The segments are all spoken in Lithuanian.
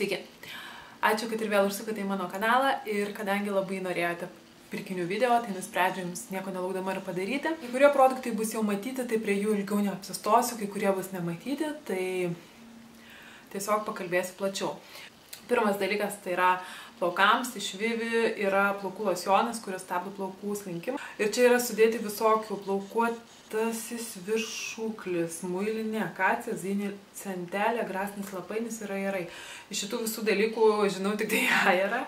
Sveiki. Ačiū, kad ir vėl užsukote į mano kanalą ir kadangi labai norėjote pirkinių video, tai nusprendžiau jums nieko nelaukdama ir padaryti. Kai kurie produktai bus jau matyti, tai prie jų ilgiau neapsistosiu, kai kurie bus nematyti, tai tiesiog pakalbėsiu plačiau. Pirmas dalykas tai yra plaukams iš Vivi yra plaukų losionas, kuris stabdo plaukų slinkimą. Ir čia yra sudėti visokių plaukuotasis viršūklis, muilinė, akacija, zinė, centelė, grasnis lapainis yra gerai. Iš šitų visų dalykų žinau tik tai ajerą.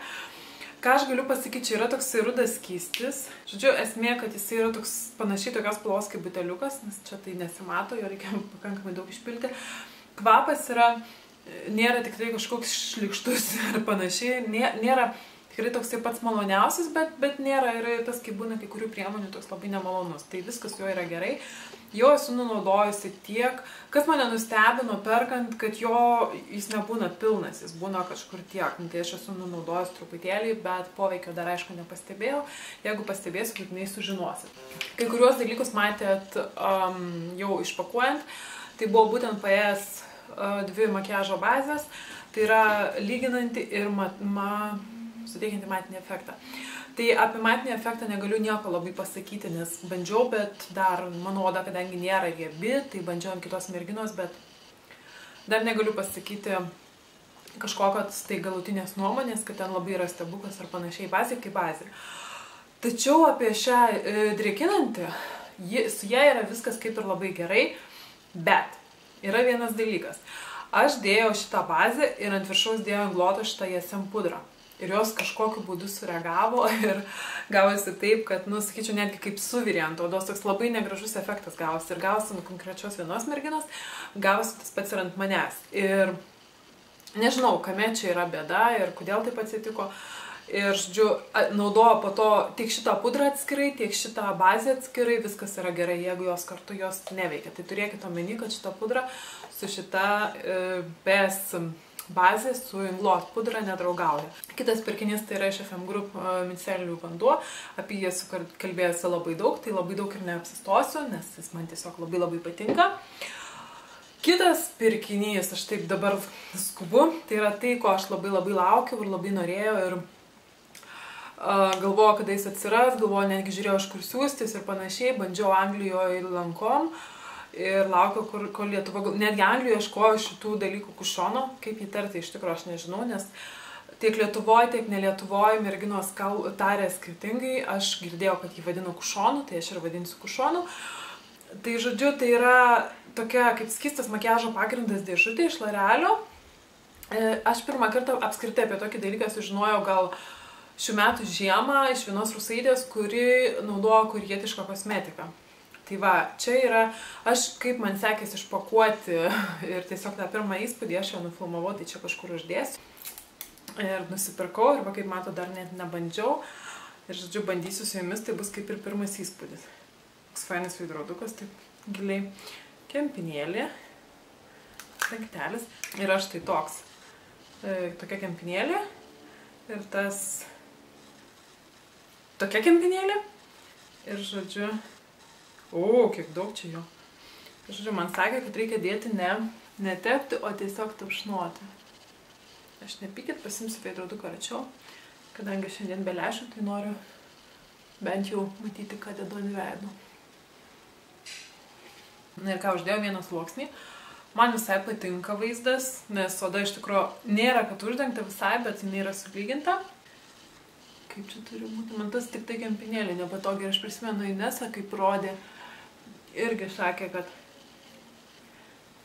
Ką aš galiu pasakyti, čia yra toks rudas skystis. Žodžiu, esmė, kad jis yra toks panašiai tokios spalvos kaip buteliukas, nes čia tai nesimato, jo reikia pakankamai daug išpilti. Kvapas yra nėra tikrai kažkoks šlikštus ir panašiai, nėra tikrai toks taip pats maloniausias, bet, bet nėra ir tas, kaip būna kai kurių priemonių, toks labai nemalonus. Tai viskas jo yra gerai. Jo esu nunaudojusi tiek, kas mane nustebino perkant, kad jo jis nebūna pilnas, jis būna kažkur tiek. Nu, tai aš esu nunaudojus truputėlį, bet poveikio dar aišku nepastebėjau. Jeigu pastebėsiu, būtinai sužinosit. Kai kuriuos dalykus matėt um, jau išpakuojant, tai buvo būtent paės dvi makiažo bazės, tai yra lyginanti ir mat, ma, suteikianti matinį efektą. Tai apie matinį efektą negaliu nieko labai pasakyti, nes bandžiau, bet dar mano oda, kadangi nėra riebi, tai bandžiau ant kitos merginos, bet dar negaliu pasakyti kažkokios tai galutinės nuomonės, kad ten labai yra stebuklas ar panašiai bazė kaip bazė. Tačiau apie šią e, drėkinantį, ji, su ją yra viskas kaip ir labai gerai, bet yra vienas dalykas. Aš dėjau šitą bazę ir ant viršaus dėjau angloto šitą JSM pudrą. Ir jos kažkokiu būdu sureagavo ir gavosi taip, kad, nu, sakyčiau, netgi kaip suvirė ant odos, toks labai negražus efektas gavosi. Ir gavosi nuo konkrečios vienos merginos, gavosi tas pats ir ant manęs. Ir nežinau, kame čia yra bėda ir kodėl taip atsitiko. Ir, žodžiu, naudojo po to tiek šitą pudrą atskirai, tiek šitą bazę atskirai, viskas yra gerai, jeigu jos kartu jos neveikia. Tai turėkite omeny, kad šitą pudrą su šita e, BS bazė su Inglot pudra nedraugauja. Kitas pirkinys tai yra iš FM Group e, micelinių vanduo, apie jį esu kalbėjęs labai daug, tai labai daug ir neapsistosiu, nes jis man tiesiog labai labai patinka. Kitas pirkinys, aš taip dabar skubu, tai yra tai, ko aš labai labai laukiu ir labai norėjau ir galvojau, kada jis atsiras, galvojau, netgi žiūrėjau, iš kur siūstis ir panašiai, bandžiau Anglijoje lankom ir laukiau, kur, kur Lietuva, netgi Anglijoje ieškojau šitų dalykų kušono, kaip jį tarti, iš tikrųjų aš nežinau, nes tiek Lietuvoje, tiek nelietuvoje merginos kal, tarė skirtingai, aš girdėjau, kad jį vadino kušonu, tai aš ir vadinsiu kušonu. Tai žodžiu, tai yra tokia kaip skistas makiažo pagrindas dėžutė iš Larelio. E, aš pirmą kartą apskritai apie tokį dalyką sužinojau gal šių metų žiemą iš vienos rusaidės, kuri naudojo kurietišką kosmetiką. Tai va, čia yra, aš kaip man sekėsi išpakuoti ir tiesiog tą pirmą įspūdį aš jau nufilmavau, tai čia kažkur uždėsiu. Ir nusipirkau, ir va, kaip mato, dar net nebandžiau. Ir, žodžiu, bandysiu su jumis, tai bus kaip ir pirmas įspūdis. Toks fainas veidrodukas, taip giliai. Kempinėlė, daiktelis. Ir aš tai toks. E, tokia kempinėlė. Ir tas tokia kempinėlė. Ir žodžiu, o, kiek daug čia jo. Žodžiu, man sakė, kad reikia dėti ne, netepti, o tiesiog tapšnuoti. Aš nepykit, pasimsiu veidroduką arčiau, kadangi šiandien be lėšų, tai noriu bent jau matyti, ką dedu ant veido. Na ir ką, uždėjau vieną sluoksnį. Man visai patinka vaizdas, nes oda iš tikrųjų nėra, kad uždengta visai, bet jinai yra sulyginta kaip čia turi būti, man tas tik tai kempinėlė nepatogiai, aš prisimenu Inesą, kaip rodė, irgi sakė, kad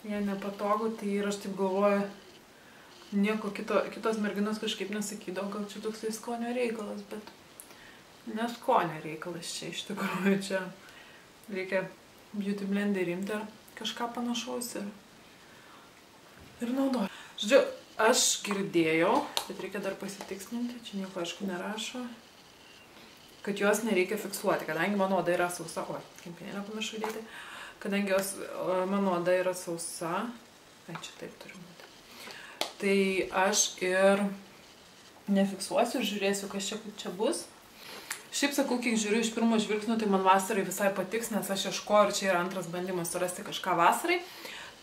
jie nepatogu, tai ir aš taip galvoju, nieko kito, kitos merginos kažkaip nesakydavo, gal čia toksai skonio reikalas, bet neskonio reikalas čia iš tikrųjų, čia reikia beauty blenderį imti ar kažką panašaus ir, ir naudoju. Žodžiu, Aš girdėjau, bet reikia dar pasitikslinti, čia nieko aišku nerašo, kad jos nereikia fiksuoti, kadangi mano oda yra sausa, o, kempinėlę pamiršau dėti, kadangi jos, mano oda yra sausa, ai čia taip turi būti, tai aš ir nefiksuosiu, žiūrėsiu, kas čia, čia bus. Šiaip sakau, kiek žiūriu iš pirmo žvilgsnio, tai man vasarai visai patiks, nes aš ieškoju ir čia yra antras bandymas surasti kažką vasarai.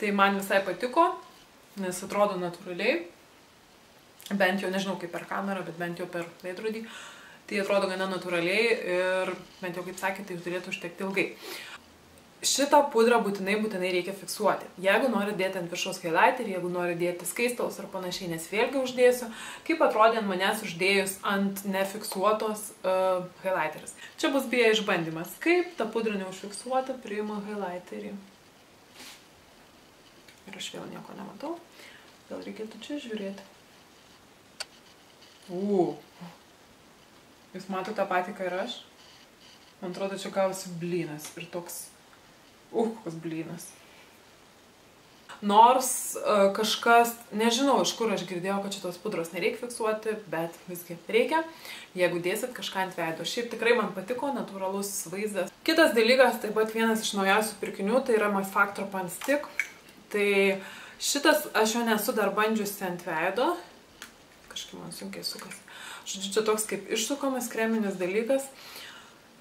Tai man visai patiko, nes atrodo natūraliai. bent jau nežinau kaip per kamerą, bet bent jau per veidrodį, tai atrodo gana natūraliai ir bent jau kaip sakė, tai turėtų užtekti ilgai. Šitą pudrą būtinai, būtinai reikia fiksuoti. Jeigu nori dėti ant viršaus highlighterį, jeigu nori dėti skaistalus ar panašiai, nes vėlgi uždėsiu, kaip atrodė ant manęs uždėjus ant nefiksuotos uh, highlighteris. Čia bus beje išbandymas, kaip tą pudrą neužfiksuota priima highlighterį. Ir aš vėl nieko nematau. Gal reikėtų čia žiūrėti. Uu. Jūs matote tą patį, ką ir aš? Man atrodo, čia gavosi blynas ir toks Uh, koks blynas. Nors uh, kažkas, nežinau, iš kur aš girdėjau, kad šitos pudros nereikia fiksuoti, bet visgi reikia, jeigu dėsit kažką ant veido. Šiaip tikrai man patiko, natūralus vaizdas. Kitas dalykas, taip pat vienas iš naujausių pirkinių, tai yra My Factor Pan Stick. Tai šitas aš jo nesu dar bandžiusi ant veido. Kažkaip man sunkiai sukasi. Žodžiu, čia toks kaip išsukomas kreminis dalykas.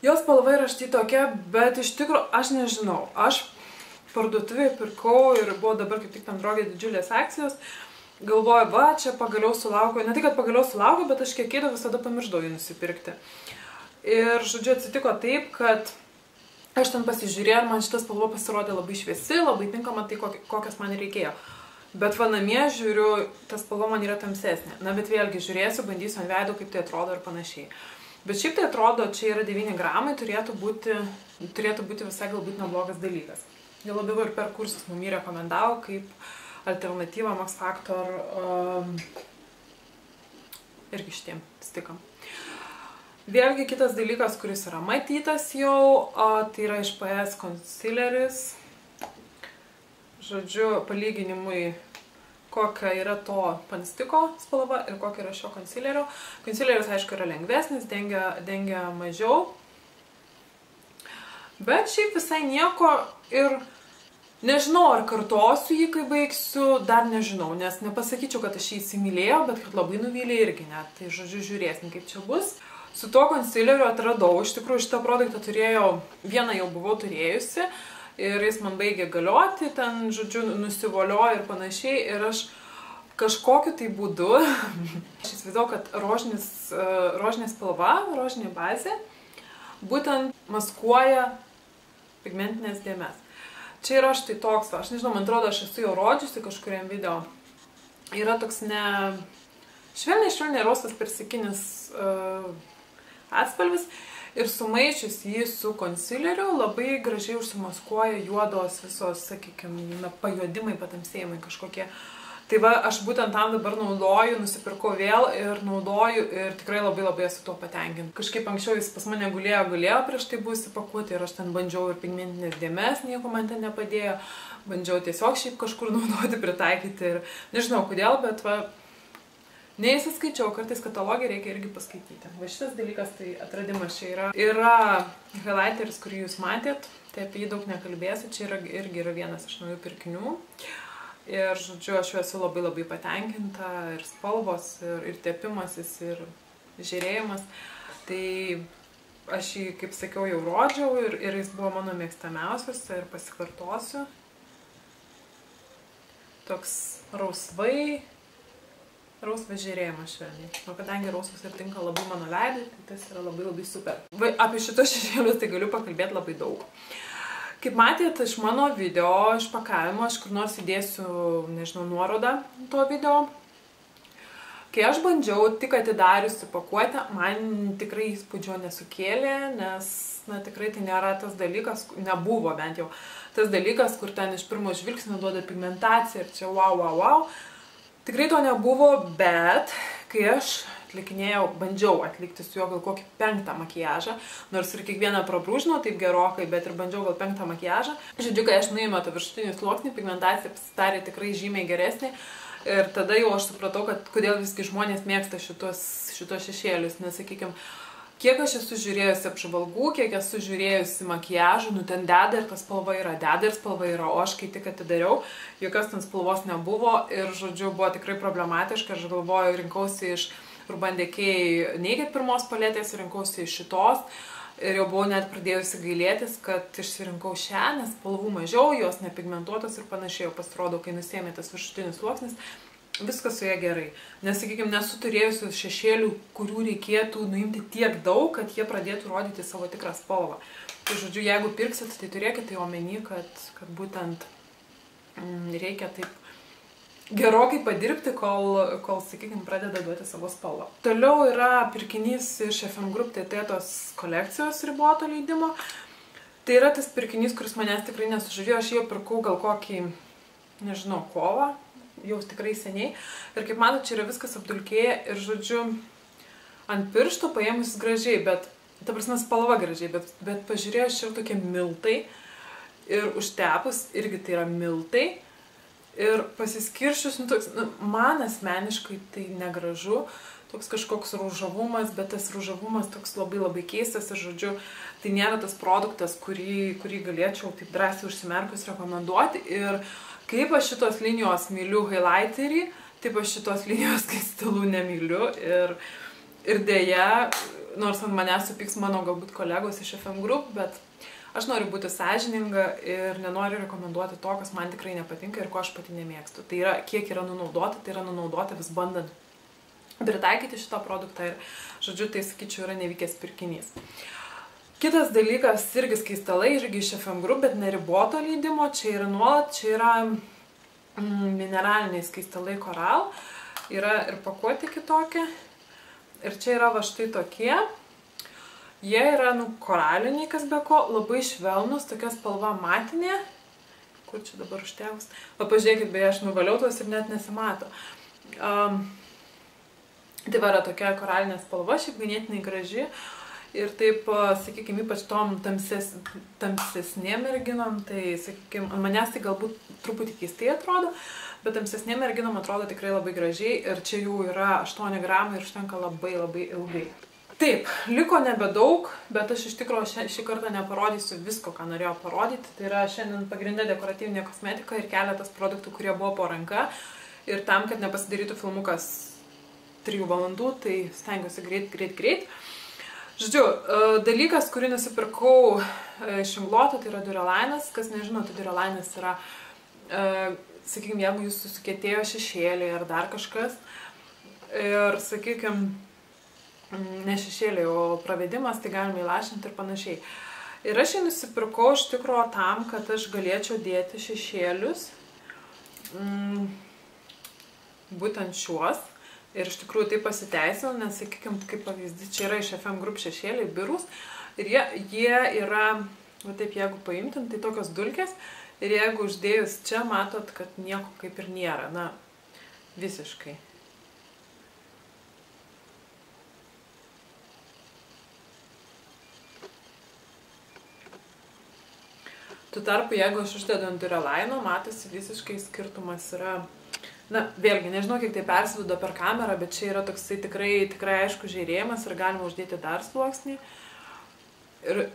Jos spalva yra štai tokia, bet iš tikrųjų aš nežinau. Aš parduotuvėje pirkau ir buvo dabar kaip tik tam drogė didžiulės akcijos. Galvoju, va, čia pagaliau sulaukiu. Ne tai, kad pagaliau sulaukiu, bet aš kiek eidavau visada pamiršdavau jį nusipirkti. Ir, žodžiu, atsitiko taip, kad aš ten pasižiūrėjau ir man šitas spalva pasirodė labai šviesi, labai tinkama tai, kokias man reikėjo. Bet va namie žiūriu, tas spalva man yra tamsesnė. Na, bet vėlgi žiūrėsiu, bandysiu ant veido, kaip tai atrodo ir panašiai. Bet šiaip tai atrodo, čia yra 9 gramai, turėtų būti, turėtų būti visai galbūt neblogas dalykas. Jau labiau ir per kursus mum jį rekomendavo kaip alternatyvą Max Factor um, irgi šitiem stikam. Vėlgi kitas dalykas, kuris yra matytas jau, o, tai yra iš PS concealeris. Žodžiu, palyginimui kokia yra to panstiko spalva ir kokia yra šio konsilerio. Konsileris, aišku, yra lengvesnis, dengia, dengia mažiau. Bet šiaip visai nieko ir nežinau, ar kartosiu jį, kai baigsiu, dar nežinau, nes nepasakyčiau, kad aš jį įsimylėjau, bet kad labai nuvylė irgi net. Tai žodžiu, žiūrėsim, kaip čia bus. Su tuo konsileriu atradau, iš tikrųjų šitą produktą turėjau, vieną jau buvau turėjusi, ir jis man baigė galioti, ten, žodžiu, nusivoliojo ir panašiai, ir aš kažkokiu tai būdu, aš įsivaizduoju, kad rožinis, e, rožinė spalva, rožinė bazė, būtent maskuoja pigmentinės dėmes. Čia yra štai toks, aš nežinau, man atrodo, aš esu jau rodžiusi kažkuriam video. Yra toks ne... Švelniai, švelniai rosas persikinis uh, atspalvis ir sumaišius jį su konsileriu labai gražiai užsimaskuoja juodos visos, sakykime, pajuodimai, patamsėjimai kažkokie. Tai va, aš būtent tam dabar naudoju, nusipirkau vėl ir naudoju ir tikrai labai labai esu tuo patenkinta. Kažkaip anksčiau jis pas mane gulėjo, gulėjo prieš tai būsi pakuoti ir aš ten bandžiau ir pigmentinės dėmes, nieko man ten nepadėjo. Bandžiau tiesiog šiaip kažkur naudoti, pritaikyti ir nežinau kodėl, bet va, Neįsiskaičiau, kartais katalogį reikia irgi paskaityti. Va šitas dalykas, tai atradimas čia yra. Yra highlighteris, kurį jūs matėt, tai apie jį daug nekalbėsiu, čia yra, irgi yra vienas iš naujų pirkinių. Ir, žodžiu, aš jau esu labai labai patenkinta ir spalvos, ir, ir tepimasis, ir žiūrėjimas. Tai aš jį, kaip sakiau, jau rodžiau ir, ir jis buvo mano mėgstamiausias ir pasikartosiu. Toks rausvai, rausvas žiūrėjimas švelniai. O kadangi rausvas ir tinka labai mano veidui, tai tas yra labai labai super. Va, apie šitos šešėlius tai galiu pakalbėti labai daug. Kaip matėt iš mano video, iš pakavimo, aš kur nors įdėsiu, nežinau, nuorodą to video. Kai aš bandžiau tik atidariusi pakuotę, man tikrai įspūdžio nesukėlė, nes, na, tikrai tai nėra tas dalykas, nebuvo bent jau tas dalykas, kur ten iš pirmo žvilgsnio duoda pigmentaciją ir čia wow, wow, wow Tikrai to nebuvo, bet kai aš atlikinėjau, bandžiau atlikti su juo gal kokį penktą makiažą, nors ir kiekvieną prabrūžinau taip gerokai, bet ir bandžiau gal penktą makiažą. Žodžiu, kai aš nuėmiau tą viršutinį sluoksnį, pigmentacija pasidarė tikrai žymiai geresnė. Ir tada jau aš supratau, kad kodėl visgi žmonės mėgsta šitos, šitos šešėlius, nes, sakykime, kiek aš esu žiūrėjusi apžvalgų, kiek esu žiūrėjusi makiažų, nu ten deda ir ta spalva yra, deda ir spalva yra, o aš kai tik atidariau, jokios ten spalvos nebuvo ir, žodžiu, buvo tikrai problematiška, aš galvoju, rinkausi iš Urban Decay Naked pirmos paletės, rinkausi iš šitos. Ir jau buvau net pradėjusi gailėtis, kad išsirinkau šią, nes spalvų mažiau, jos nepigmentuotos ir panašiai, jau pasirodo, kai nusėmė tas viršutinis sluoksnis, viskas su ja gerai. Nes, sakykime, nesu turėjusi šešėlių, kurių reikėtų nuimti tiek daug, kad jie pradėtų rodyti savo tikrą spalvą. Tai žodžiu, jeigu pirksit, tai turėkite tai omeny, kad, kad būtent mm, reikia taip gerokai padirbti, kol, kol sakykime, pradeda duoti savo spalvą. Toliau yra pirkinys iš FM Group Tėtėtos kolekcijos riboto leidimo. Tai yra tas pirkinys, kuris manęs tikrai nesužavėjo, aš jau pirkau gal kokį, nežinau, kovą, jau tikrai seniai. Ir kaip matote, čia yra viskas apdulkėję ir, žodžiu, ant piršto paėmus gražiai, bet, ta prasme, spalva gražiai, bet, bet pažiūrėjau, čia yra tokie miltai ir užtepus irgi tai yra miltai. Ir pasiskiršius, nu, toks, nu, man asmeniškai tai negražu, toks kažkoks rūžavumas, bet tas rūžavumas toks labai labai keistas ir, žodžiu, tai nėra tas produktas, kurį, kurį galėčiau taip drąsiai užsimerkus rekomenduoti. Ir kaip aš šitos linijos myliu highlighterį, taip aš šitos linijos skaistilų nemyliu. Ir, ir dėja, nors ant manęs supyks mano galbūt kolegos iš FM Group, bet Aš noriu būti sąžininga ir nenoriu rekomenduoti to, kas man tikrai nepatinka ir ko aš pati nemėgstu. Tai yra, kiek yra nunaudota, tai yra nunaudota vis bandant pritaikyti šitą produktą ir, žodžiu, tai sakyčiau, yra nevykęs pirkinys. Kitas dalykas, irgi skaistalai, irgi iš FM Group, bet neriboto leidimo, čia yra nuolat, čia yra mm, mineraliniai skaistalai koral, yra ir pakuoti kitokie. Ir čia yra va štai tokie, Jie yra, nu, koraliniai, kas be ko, labai švelnus, tokia spalva matinė. Kur čia dabar užtevus? Va, pažiūrėkit, beje, aš nuvaliau tuos ir net nesimato. Um, tai va, yra tokia koralinė spalva, šiaip ganėtinai graži. Ir taip, sakykime, ypač tom tamses, tamsesnėm merginom, tai, sakykime, manęs tai galbūt truputį keistai atrodo, bet tamsesnėm merginom atrodo tikrai labai gražiai ir čia jų yra 8 gramai ir užtenka labai labai ilgai. Taip, liko nebedaug, bet aš iš tikrųjų šį, šį kartą neparodysiu visko, ką norėjau parodyti. Tai yra šiandien pagrindė dekoratyvinė kosmetika ir keletas produktų, kurie buvo po ranka. Ir tam, kad nepasidarytų filmukas 3 valandų, tai stengiuosi greit, greit, greit. Žodžiu, e, dalykas, kurį nusipirkau e, iš Ingloto, tai yra Durelainas. Kas nežino, tai Durelainas yra, e, sakykime, jeigu jūs susikėtėjo šešėliai ar dar kažkas. Ir, sakykime, Mm, ne šešėliai, o pravedimas, tai galima įlašinti ir panašiai. Ir aš jį nusipirkau iš tikrųjų tam, kad aš galėčiau dėti šešėlius, mm, būtent šiuos. Ir iš tikrųjų tai pasiteisino, nes, sakykime, kaip pavyzdys, čia yra iš FM grup šešėliai, birus. Ir jie, jie yra, va taip jeigu paimtum, tai tokios dulkės. Ir jeigu uždėjus čia, matot, kad nieko kaip ir nėra. Na, visiškai. Tuo tarpu, jeigu aš uždedu ant durelaino, matosi visiškai skirtumas yra, na, vėlgi, nežinau, kiek tai persiduoda per kamerą, bet čia yra toksai tikrai, tikrai aišku žiūrėjimas ir galima uždėti dar sluoksnį. Ir,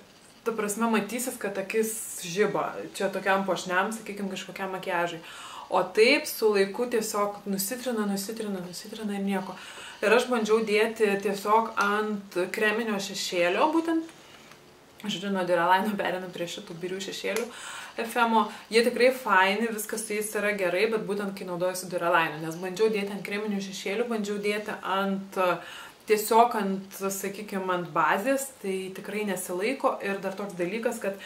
ta prasme, matysis, kad akis žyba, čia tokiam pošniam, sakykime, kažkokiam makiažui. O taip su laiku tiesiog nusitrina, nusitrina, nusitrina ir nieko. Ir aš bandžiau dėti tiesiog ant kreminio šešėlio, būtent Žodžiu, nuo Duralaino perinu prie šitų birių šešėlių FMO. Jie tikrai faini, viskas su jais yra gerai, bet būtent kai naudojuosi Duralaino, nes bandžiau dėti ant kreminių šešėlių, bandžiau dėti ant tiesiog ant, sakykime, ant bazės, tai tikrai nesilaiko ir dar toks dalykas, kad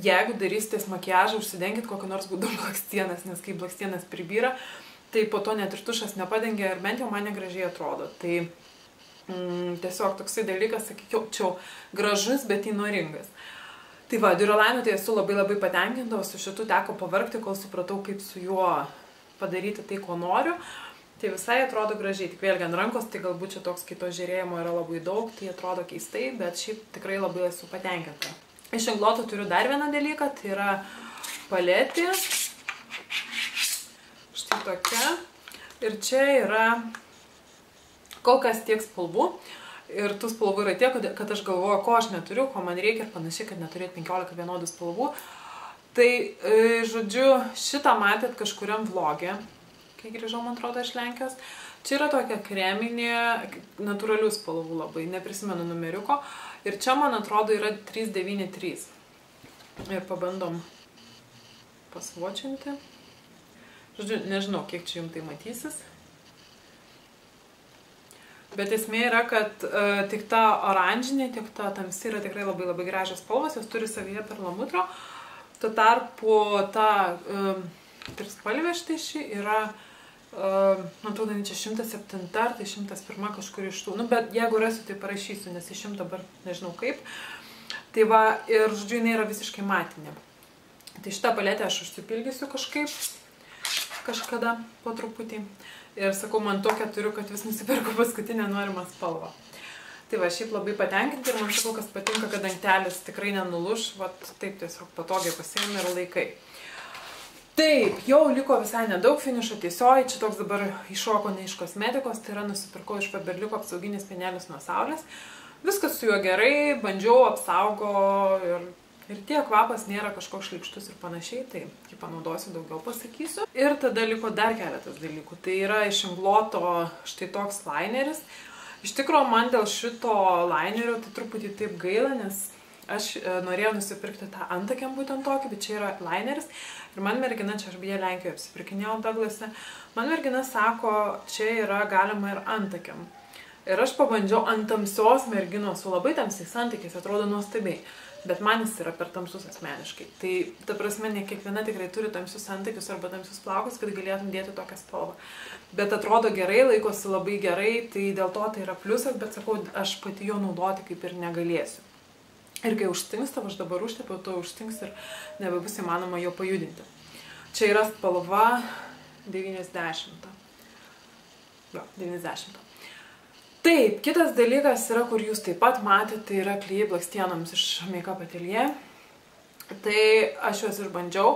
jeigu darysitės makiažą, užsidenkit kokį nors būdų blakstienas, nes kai blakstienas pribyra, tai po to net ir tušas nepadengia ir bent jau man negražiai atrodo. Tai mm, tiesiog toksai dalykas, sakyčiau, gražus, bet įnoringas. Tai va, Durolainu tai esu labai labai patenkinta, su šitu teko pavarkti, kol supratau, kaip su juo padaryti tai, ko noriu. Tai visai atrodo gražiai, tik vėlgi ant rankos, tai galbūt čia toks kito žiūrėjimo yra labai daug, tai atrodo keistai, bet šiaip tikrai labai esu patenkinta. Iš engloto turiu dar vieną dalyką, tai yra paletė. Štai tokia. Ir čia yra kol kas tiek spalvų. Ir tų spalvų yra tiek, kad aš galvoju, ko aš neturiu, ko man reikia ir panašiai, kad neturėt 15 vienodų spalvų. Tai, e, žodžiu, šitą matėt kažkuriam vlogė, kai grįžau, man atrodo, iš Lenkijos. Čia yra tokia kreminė, natūralių spalvų labai, neprisimenu numeriuko. Ir čia, man atrodo, yra 393. Ir pabandom pasvočinti. Žodžiu, nežinau, kiek čia jums tai matysis. Bet esmė yra, kad uh, tik ta oranžinė, tiek ta tamsi yra tikrai labai labai gražios spalvos, jos turi savyje perlamutro. Tuo tarpu ta um, trispalvė štai ši yra, uh, man atrodo, čia 107 ar tai 101 kažkur iš tų. Nu, bet jeigu rasiu, tai parašysiu, nes iš 100 dabar nežinau kaip. Tai va, ir žodžiu, jinai yra visiškai matinė. Tai šitą paletę aš užsipildysiu kažkaip, kažkada po truputį. Ir sakau, man tokią turiu, kad vis nusipirku paskutinę norimą spalvą. Tai va, šiaip labai patenkinti ir man sakau, kas patinka, kad dangtelis tikrai nenuluš, va taip tiesiog patogiai pasiėmė ir laikai. Taip, jau liko visai nedaug finišo tiesioji, čia toks dabar iššoko ne iš kosmetikos, tai yra nusipirkau iš Faberlico apsauginis pienėlis nuo saulės. Viskas su juo gerai, bandžiau, apsaugo ir Ir tie kvapas nėra kažkoks šlykštus ir panašiai, tai kai panaudosiu daugiau pasakysiu. Ir tada liko dar keletas dalykų. Tai yra iš Ingloto štai toks lineris. Iš tikrųjų, man dėl šito linerio tai truputį taip gaila, nes aš e, norėjau nusipirkti tą antakiam būtent tokį, bet čia yra lineris. Ir man mergina, čia aš beje Lenkijoje apsipirkinėjau Douglas'e, man mergina sako, čia yra galima ir antakiam. Ir aš pabandžiau ant tamsios merginos su labai tamsiais santykiais, atrodo nuostabiai bet man jis yra per tamsus asmeniškai. Tai, ta prasme, ne kiekviena tikrai turi tamsius santykius arba tamsius plaukus, kad galėtum dėti tokią spalvą. Bet atrodo gerai, laikosi labai gerai, tai dėl to tai yra pliusas, bet sakau, aš pati jo naudoti kaip ir negalėsiu. Ir kai užstinksta, aš dabar užtepiau, to užstinks ir nebebus įmanoma jo pajudinti. Čia yra spalva 90. Jo, 90. Taip, kitas dalykas yra, kur jūs taip pat matėte, tai yra klyjai blakstienoms iš Makeup Atelier. Tai aš juos išbandžiau.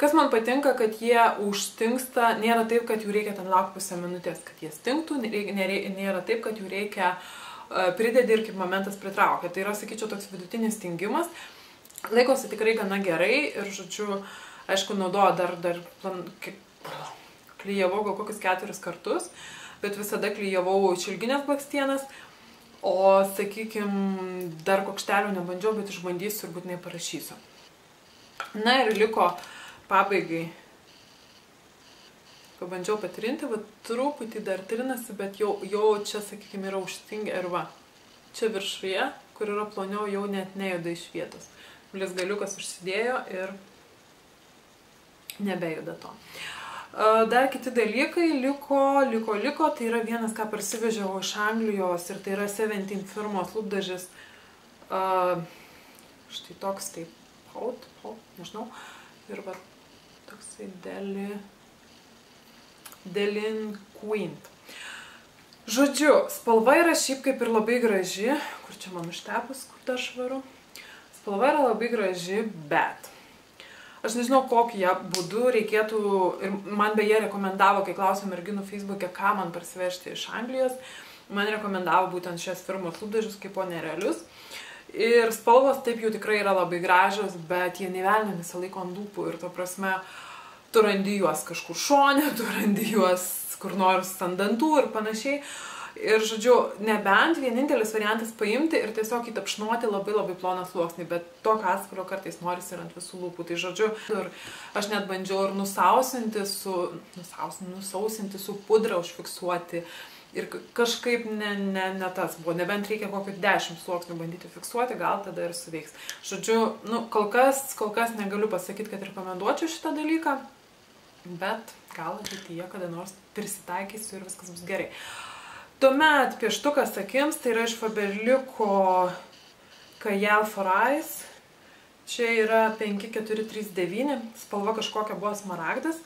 Kas man patinka, kad jie užstinksta, nėra taip, kad jų reikia ten laukti pusę minutės, kad jie stinktų, nėra taip, kad jų reikia uh, pridėti ir kaip momentas pritraukia. Tai yra, sakyčiau, toks vidutinis stingimas. Laikosi tikrai gana gerai ir, žodžiu, aišku, naudoju dar, dar plan, klyjavau gal kokius keturis kartus. Uh, bet visada klyjavau išilginės blakstienas, o, sakykime, dar kokštelių nebandžiau, bet išbandysiu ir būtinai parašysiu. Na ir liko pabaigai. Pabandžiau patrinti, va truputį dar trinasi, bet jau, jau čia, sakykime, yra užstingę ir va. Čia viršuje, kur yra ploniau, jau net nejuda iš vietos. Blizgaliukas užsidėjo ir nebejuda to. Dar kiti dalykai liko, liko, liko, tai yra vienas, ką parsivežiau iš Anglijos ir tai yra 17 firmos lūpdažis. Štai toks, tai Paut, Paut, nežinau. Ir va, toksai Deli, Delin Quint. Žodžiu, spalva yra šiaip kaip ir labai graži. Kur čia man užtepus, kur ta švaru? Spalva yra labai graži, bet Aš nežinau, kokiu ją būdu reikėtų, ir man beje rekomendavo, kai klausiau merginų Facebook'e, ką man parsivežti iš Anglijos, man rekomendavo būtent šias firmos lūpdažius kaip po nerealius. Ir spalvos taip jau tikrai yra labai gražios, bet jie nevelnė visą laiką ant lūpų ir to prasme, tu randi juos kažkur šonė, tu randi juos kur nors ant dantų ir panašiai. Ir, žodžiu, nebent vienintelis variantas paimti ir tiesiog įtapšnuoti labai labai ploną sluoksnį, bet tokio atspalio kartais norisi ir ant visų lūpų. Tai, žodžiu, ir aš net bandžiau ir nusausinti su, nusausinti, nusausinti su pudra užfiksuoti. Ir kažkaip ne, ne, ne tas buvo, nebent reikia kokių dešimt sluoksnių bandyti fiksuoti, gal tada ir suveiks. Žodžiu, nu, kol, kas, kol kas negaliu pasakyti, kad rekomenduočiau šitą dalyką, bet gal ateityje kada nors prisitaikysiu ir viskas bus gerai. Uh, Tuomet pieštukas akims, tai yra iš Faberlico Kajal for Eyes. Čia yra 5439, spalva kažkokia buvo smaragdas.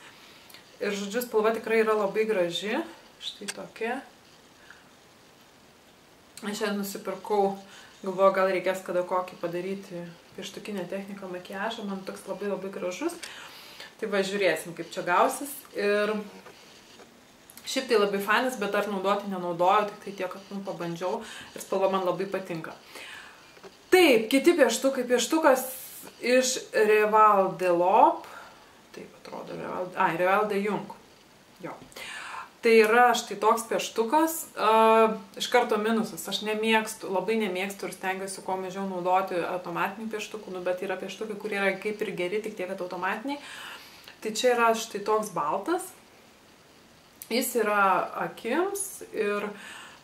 Ir žodžiu, spalva tikrai yra labai graži. Štai tokia. Aš šiandien nusipirkau, galvoju, gal reikės kada kokį padaryti pieštukinę techniką makiažą. Man toks labai labai gražus. Tai va, žiūrėsim, kaip čia gausis. Ir Šiaip tai labai fainas, bet ar naudoti nenaudoju, tik tai tiek, kad nu, pabandžiau ir spalva man labai patinka. Taip, kiti pieštukai. Pieštukas iš Reval de Lop. Taip atrodo, Reval, ai, Reval de Jung. Jo. Tai yra štai toks pieštukas, uh, iš karto minusas, aš nemėgstu, labai nemėgstu ir stengiuosi kuo mažiau naudoti automatinių pieštukų, nu, bet yra pieštukai, kurie yra kaip ir geri, tik tiek, kad automatiniai. Tai čia yra štai toks baltas, Jis yra akims ir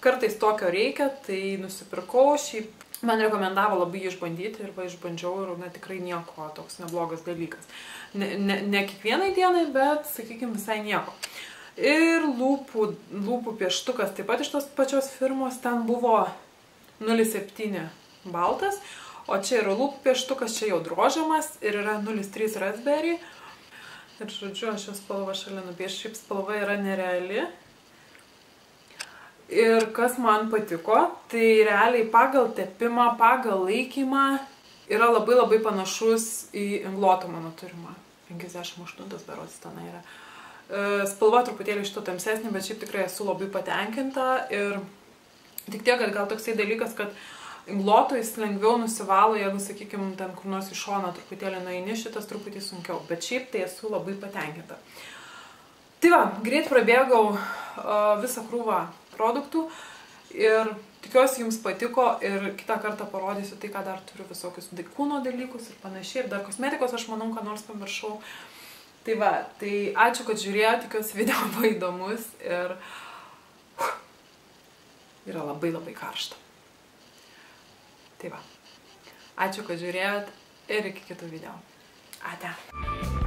kartais tokio reikia, tai nusipirkau, šiaip man rekomendavo labai išbandyti ir va išbandžiau ir na, tikrai nieko, toks neblogas dalykas. Ne, ne, ne kiekvienai dienai, bet, sakykime, visai nieko. Ir lūpų, lūpų pieštukas taip pat iš tos pačios firmos, ten buvo 0,7 baltas, o čia yra lūpų pieštukas, čia jau drožiamas ir yra 0,3 raspberry. Ir žodžiu, aš šią spalvą šalia nupiešiu, šiaip spalva yra nereali, Ir kas man patiko, tai realiai pagal tepimą, pagal laikymą yra labai labai panašus į inglotą mano turimą. 58 berods ten yra. E, spalva truputėlį šito tamsesnė, bet šiaip tikrai esu labai patenkinta ir tik tiek, kad gal toksai dalykas, kad ingloto jis lengviau nusivalo, jeigu, sakykime, ten kur nors iš šono truputėlį nueini, šitas truputį sunkiau, bet šiaip tai esu labai patenkinta. Tai va, greit prabėgau visą krūvą produktų ir tikiuosi jums patiko ir kitą kartą parodysiu tai, ką dar turiu visokius kūno dalykus ir panašiai ir dar kosmetikos aš manau, ką nors pamiršau. Tai va, tai ačiū, kad žiūrėjote, tikiuosi video buvo įdomus ir yra labai labai karšta. Tai va, ačiū, kad žiūrėjot ir iki kitų video. Ate.